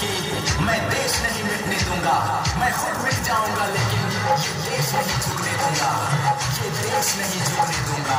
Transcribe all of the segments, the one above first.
की मैं देश नहीं मिटने दूँगा। मैं खुद मिट जाऊँगा, लेकिन ये देश नहीं झुकने दूँगा। ये देश नहीं झुकने दूँगा।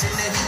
Sitting there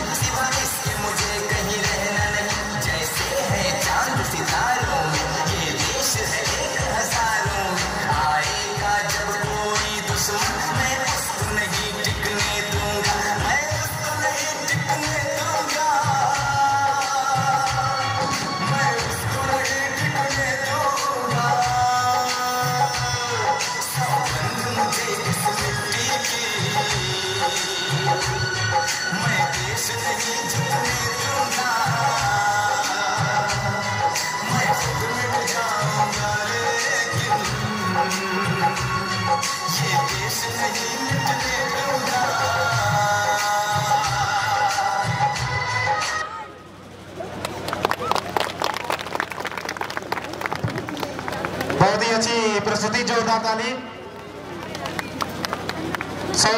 बहुत ही अच्छी प्रस्तुति जोरदार ताली। सौ